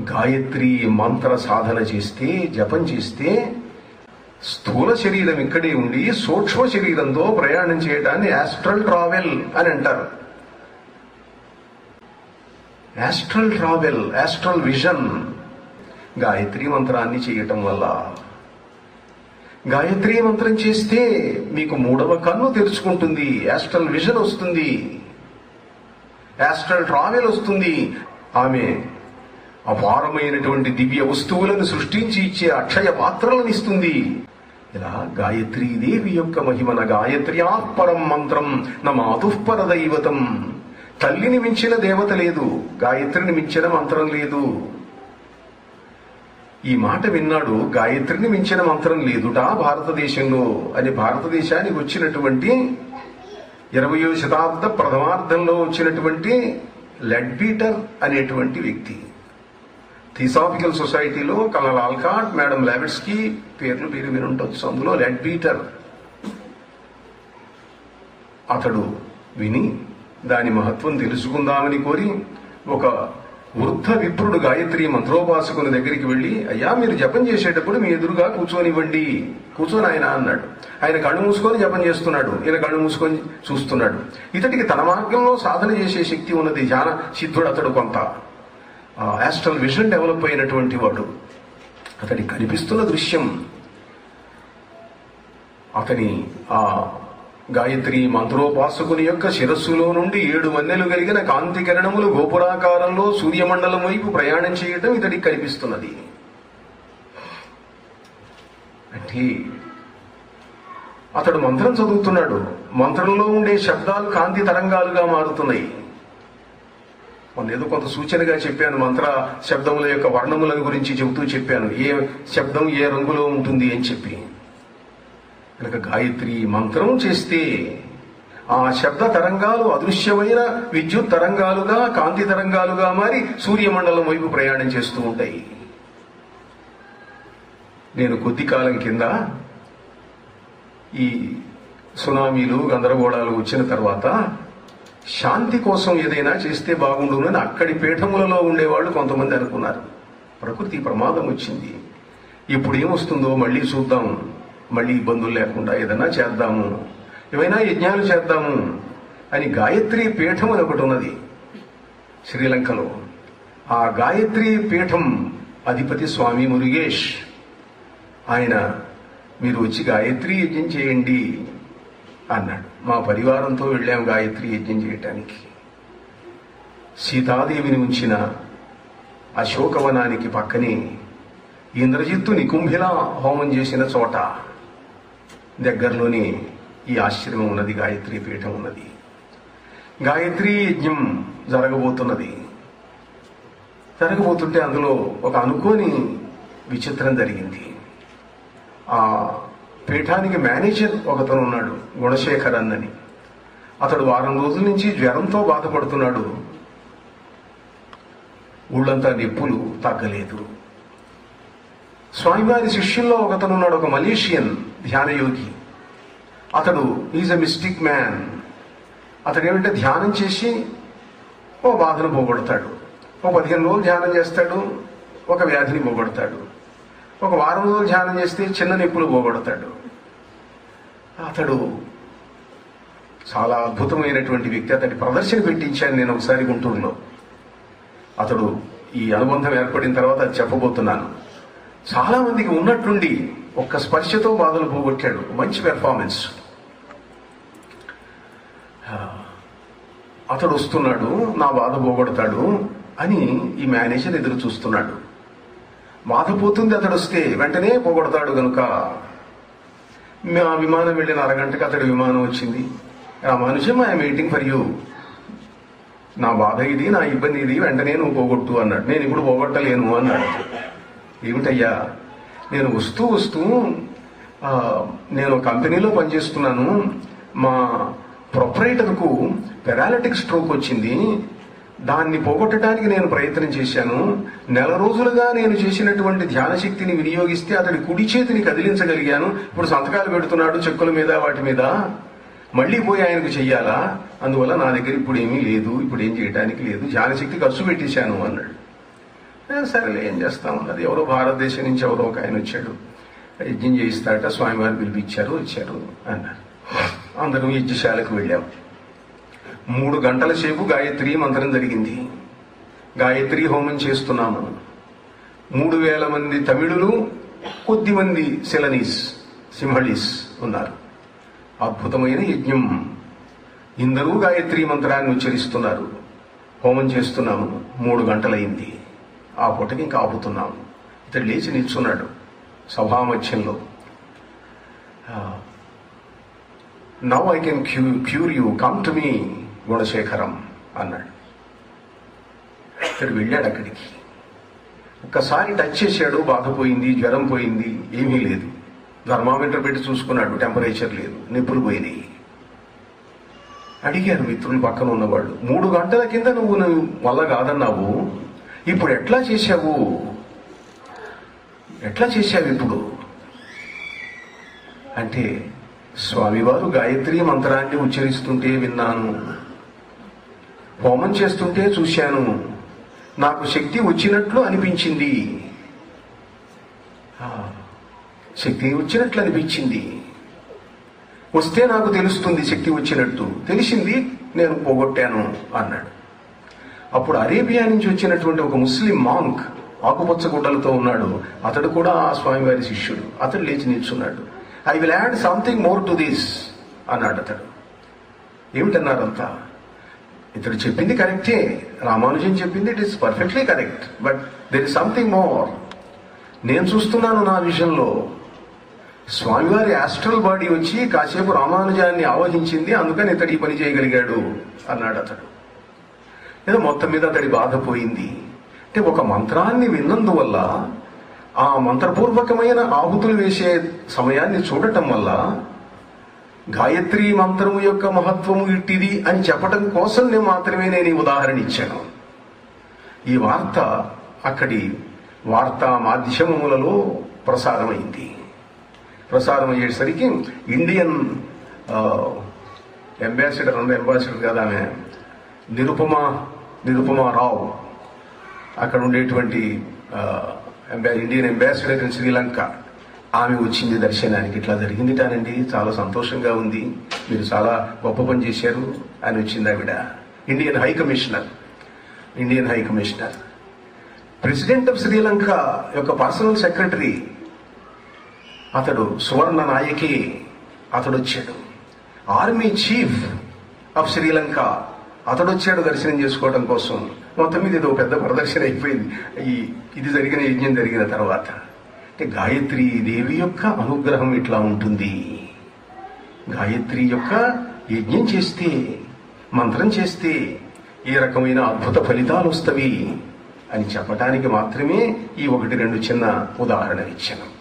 గాయత్రి మంత్ర సాధన చేస్తే జపం చేస్తే స్థూల శరీరం ఇక్కడే ఉండి సూక్ష్మ శరీరంతో ప్రయాణం చేయడాన్ని యాస్ట్రల్ ట్రావెల్ అని అంటారు. Astral travel astral vision Gayatri మంత్రాన్ని చేయటం వల్ల. గాయత్రి మంత్రం చేస్తే మీకు మూడవ కన్ను తెరుచుకుంటుంది యాస్ట్రల్ విజన్ వస్తుంది. యాస్ట్రల్ ట్రావెల్ వస్తుంది. ఆమె అపారమైనటువంటి దివ్య వస్తువులను సృష్టించి ఇచ్చే అక్షయ పాత్రలను ఇస్తుంది. ఇలా గాయత్రీ దేవి యొక్క మహిమన గాయత్ర్యా మంత్రం నా మాతుఃపర దైవతం తల్లిని మించిన దేవత లేదు గాయత్రిని మించిన మంత్రం లేదు. ఈ మాట విన్నాడు గాయత్రిని మించిన మంత్రం లేదుట భారతదేశంలో. అని భారతదేశానికి వచ్చినటువంటి ఇరవయో శతాబ్ద ప్రథమార్థంలో వచ్చినటువంటి లెడ్బీటర్ అనేటువంటి వ్యక్తి. థిసాఫికల్ సొసైటీలో కలల్ ఆల్కాట్ మేడం లావెట్స్కి పేర్లు పేరు వినుండొచ్చు. అందులో లెడ్ బీటర్ అతడు విని దాని మహత్వం తెలుసుకుందామని కోరి ఒక వృద్ధ విప్రుడు గాయత్రి మంత్రోపాసకుని దగ్గరికి వెళ్ళి అయ్యా మీరు జపం చేసేటప్పుడు మీ ఎదురుగా కూర్చొనివ్వండి. కూర్చొని ఆయన అన్నాడు. ఆయన కళ్ళు మూసుకొని జపం చేస్తున్నాడు. ఈయన కళ్ళు మూసుకొని చూస్తున్నాడు. ఇతడికి తన మార్గంలో సాధన చేసే శక్తి ఉన్నది. ధ్యాన సిద్ధుడు అతడు కొంత. యాస్ట్రల్ విజన్ డెవలప్ అయినటువంటి వాడు. అతడి కనిపిస్తున్న దృశ్యం. అతని ఆ గాయత్రి మంత్రోపాసకుని యొక్క శిరస్సులో నుండి ఏడు మన్నెలు కలిగిన కాంతి కిరణములు గోపురాకారంలో సూర్యమండలం వైపు ప్రయాణం చేయటం ఇతడికి కనిపిస్తున్నది. అంటే అతడు మంత్రం చదువుతున్నాడు. మంత్రంలో ఉండే శబ్దాలు కాంతి తరంగాలుగా మారుతున్నాయి. మొన్న ఏదో కొంత సూచనగా చెప్పాను మంత్ర శబ్దముల యొక్క వర్ణముల గురించి చెబుతూ చెప్పాను. ఏ శబ్దం ఏ రంగులో ఉంటుంది అని చెప్పి. కనుక గాయత్రి మంత్రం చేస్తే ఆ శబ్ద తరంగాలు అదృశ్యమైన విద్యుత్ తరంగాలుగా కాంతి తరంగాలుగా మారి సూర్యమండలం వైపు ప్రయాణం చేస్తూ ఉంటాయి. నేను కొద్ది కాలం కింద ఈ సునామీలు గందరగోళాలు వచ్చిన తర్వాత శాంతి కోసం ఏదైనా చేస్తే బాగుండునని అక్కడి పీఠములలో ఉండేవాళ్ళు కొంతమంది అనుకున్నారు. ప్రకృతి ప్రమాదం వచ్చింది. ఇప్పుడు ఏమొస్తుందో మళ్ళీ చూద్దాం. మళ్ళీ ఇబ్బందులు లేకుండా ఏదైనా చేద్దాము. ఏవైనా యజ్ఞాలు చేద్దాము అని గాయత్రి పీఠం అని ఒకటి ఉన్నది. శ్రీలంకలో. ఆ గాయత్రి పీఠం అధిపతి స్వామి మురుగేష్. ఆయన మీరు వచ్చి గాయత్రి యజ్ఞం చేయండి. అన్నాడు. మా పరివారంతో వెళ్ళాం గాయత్రి యజ్ఞం చేయటానికి. సీతాదేవిని ఉంచిన అశోకవనానికి పక్కనే ఇంద్రజిత్తు నికుంభిలా హోమం చేసిన చోట దగ్గరలోనే ఈ ఆశ్రమం ఉన్నది గాయత్రి పీఠం ఉన్నది. గాయత్రి యజ్ఞం జరగబోతున్నది. జరగబోతుంటే అందులో ఒక అనుకోని విచిత్రం జరిగింది. ఆ పీఠానికి మేనేజర్ ఒకతను ఉన్నాడు గుణశేఖర్ అన్నని. అతడు వారం రోజుల నుంచి జ్వరంతో బాధపడుతున్నాడు. ఊళ్ళంతా నిప్పులు తగ్గలేదు. స్వామివారి శిష్యుల్లో ఒకతను ఉన్నాడు ఒక మలేషియన్ ధ్యానయోగి. అతడు ఈజ్ అ మిస్టిక్ మ్యాన్. అతడు ఏమంటే ధ్యానం చేసి ఓ బాధను పోగొడతాడు. ఓ పదిహేను రోజులు ధ్యానం చేస్తాడు ఒక వ్యాధిని పోగొడతాడు. ఒక వారం రోజులు ధ్యానం చేస్తే చిన్న నొప్పులు పోగొడతాడు. అతడు చాలా అద్భుతమైనటువంటి వ్యక్తి. అతడి ప్రదర్శన పెట్టించాను నేను ఒకసారి గుంటూరులో. అతడు ఈ అనుబంధం ఏర్పడిన తర్వాత అది చెప్పబోతున్నాను. చాలా మందికి ఉన్నట్టుండి ఒక్క స్పర్శతో బాధలు పోగొట్టాడు. మంచి పెర్ఫార్మెన్స్ అతడు వస్తున్నాడు నా బాధ పోగొడతాడు అని ఈ మేనేజర్ ఎదురు చూస్తున్నాడు. బాధ పోతుంది అతడు వస్తే వెంటనే పోగొడతాడు గనుక. ఆ విమానం వెళ్ళిన అరగంటకి అతడి విమానం వచ్చింది. Ramanujam I'm waiting for you నా బాధ ఇది నా ఇబ్బంది ఇది వెంటనే నువ్వు పోగొట్టు అన్నాడు. నేను ఇప్పుడు పోగొట్టలేను అన్నాడు. ఏమిటయ్యా నేను వస్తూ వస్తూ నేను కంపెనీలో పనిచేస్తున్నాను. మా ప్రొపరేటర్కు పెరాలిటిక్ స్ట్రోక్ వచ్చింది. దాన్ని పోగొట్టడానికి నేను ప్రయత్నం చేశాను. నెల రోజులుగా నేను చేసినటువంటి ధ్యాన శక్తిని వినియోగిస్తే అతడి కుడి చేతిని కదిలించగలిగాను. ఇప్పుడు సంతకాలు పెడుతున్నాడు చెక్కుల మీద వాటి మీద. మళ్ళీ పోయి ఆయనకు చెయ్యాలా? అందువల్ల నా దగ్గర ఇప్పుడు ఏమీ లేదు ఇప్పుడు ఏం చేయడానికి లేదు. ధ్యానశక్తి ఖర్చు పెట్టేశాను అన్నాడు. సరేలే ఏం చేస్తాం? అన్నది ఎవరో భారతదేశం నుంచి ఎవరో ఒక ఆయన వచ్చాడు. యజ్ఞం చేయిస్తాడట స్వామివారు పిలిపించారు వచ్చారు అన్నారు. అందరం యజ్ఞశాలకు వెళ్ళాం. మూడు గంటల సేపు గాయత్రి మంత్రం జరిగింది. గాయత్రి హోమం చేస్తున్నాము. మూడు వేల మంది తమిళులు కొద్ది మంది సెలనీస్ సింహళీస్ ఉన్నారు. అద్భుతమైన యజ్ఞం. ఇందరూ గాయత్రి మంత్రాన్ని ఉచ్చరిస్తున్నారు. హోమం చేస్తున్నాము. మూడు గంటలైంది. ఆ పూటకి ఇంకా ఆపుతున్నాము. ఇతడు లేచి నిల్చున్నాడు సభామధ్యంలో. Now I can cu cure you. Come to me. Gunasekharam అన్నాడు. ఇతడు వెళ్ళాడు అక్కడికి. ఒక్కసారి టచ్ చేశాడు బాధ పోయింది జ్వరం పోయింది ఏమీ లేదు. థర్మామీటర్ పెట్టి చూసుకున్నాడు టెంపరేచర్ లేదు నిప్పులు పోయినాయి. అడిగారు మిత్రులు పక్కన ఉన్నవాళ్ళు మూడు గంటల కింద నువ్వు నువ్వు వల్ల కాదన్నావు? ఇప్పుడు ఎట్లా చేశావు? ఎట్లా చేశావు ఇప్పుడు? అంటే స్వామివారు గాయత్రి మంత్రాన్ని ఉచ్చరిస్తుంటే విన్నాను. హోమం చేస్తుంటే చూశాను. నాకు శక్తి వచ్చినట్లు అనిపించింది. శక్తి వచ్చినట్లు అనిపించింది. వస్తే నాకు తెలుస్తుంది శక్తి వచ్చినట్టు. తెలిసింది నేను పోగొట్టాను అన్నాడు. అప్పుడు అరేబియా నుంచి వచ్చినటువంటి ఒక ముస్లిం మాంక్ ఆకుపచ్చ గుడ్డలతో ఉన్నాడు. అతడు కూడా ఆ స్వామివారి శిష్యుడు. అతడు లేచి నిల్చున్నాడు. I will add something more to this అన్నాడు అతడు ఏమిటన్నారంతా ఇతడు చెప్పింది కరెక్టే. రామానుజం చెప్పింది it is perfectly correct but there is something more నేను చూస్తున్నాను నా విషయంలో. స్వామివారి ఆస్ట్రల్ బాడీ వచ్చి కాసేపు రామానుజాన్ని ఆవహించింది అందుకని ఇతడు ఈ పని చేయగలిగాడు అన్నాడు అతడు. ఏదో మొత్తం మీద అతడి బాధపోయింది అంటే ఒక మంత్రాన్ని విన్నందువల్ల ఆ మంత్రపూర్వకమైన ఆహుతులు వేసే సమయాన్ని చూడటం వల్ల గాయత్రి మంత్రము యొక్క మహత్వము ఇట్టిది అని చెప్పడం కోసం నేను మాత్రమే నేను ఈ ఉదాహరణ ఇచ్చాను. ఈ వార్త అక్కడి వార్తా మాధ్యమములలో ప్రసారమైంది. ప్రసారం అయ్యేసరికి ఇండియన్ అంబాసిడర్ అంటే అంబాసిడర్ కాదు ఆమె నిరుపమ నిరుపమా నిరుపమారావు అక్కడ ఉండేటువంటి ఇండియన్ అంబాసిడర్ ఇన్ శ్రీలంక. ఆమె వచ్చింది దర్శనానికి. ఇట్లా జరిగింది తానండి చాలా సంతోషంగా ఉంది. మీరు చాలా గొప్ప పని చేశారు అని వచ్చింది ఆవిడ. Indian high commissioner. Indian high commissioner. President of Sri Lanka యొక్క పర్సనల్ సెక్రటరీ అతడు సువర్ణ నాయకి అతడు వచ్చాడు. ఆర్మీ చీఫ్ ఆఫ్ శ్రీలంక అతడు వచ్చాడు దర్శనం చేసుకోవడం కోసం. మొత్తం మీద ఇది ఒక పెద్ద ప్రదర్శన అయిపోయింది. ఈ ఇది జరిగిన యజ్ఞం జరిగిన తర్వాత. అంటే గాయత్రి దేవి యొక్క అనుగ్రహం ఇట్లా ఉంటుంది. గాయత్రి యొక్క యజ్ఞం చేస్తే మంత్రం చేస్తే ఏ రకమైన అద్భుత ఫలితాలు వస్తవి? అని చెప్పటానికి మాత్రమే ఈ ఒకటి రెండు చిన్న ఉదాహరణ ఇచ్చాను.